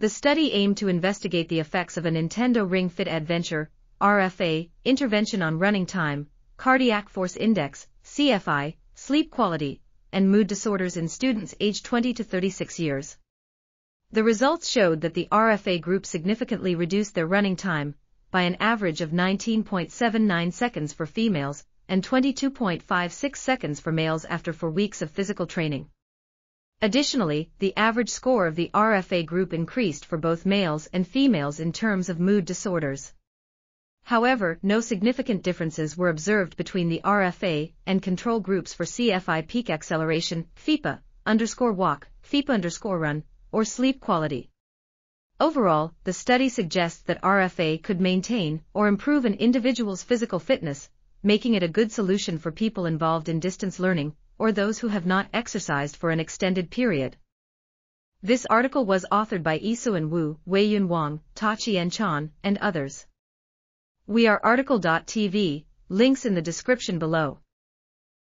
The study aimed to investigate the effects of a Nintendo Ring Fit Adventure, RFA, intervention on running time, cardiac force index, CFI, sleep quality, and mood disorders in students aged 20 to 36 years. The results showed that the RFA group significantly reduced their running time by an average of 19.79 seconds for females and 22.56 seconds for males after four weeks of physical training. Additionally, the average score of the RFA group increased for both males and females in terms of mood disorders. However, no significant differences were observed between the RFA and control groups for CFI peak acceleration, FIPA, underscore walk, FIPA underscore run, or sleep quality. Overall, the study suggests that RFA could maintain or improve an individual's physical fitness, making it a good solution for people involved in distance learning, or those who have not exercised for an extended period. This article was authored by Yi-Syuan Wu, Wei-Yun Wang, Ta-Chien Chan, and others. We are RTCL.TV, links in the description below.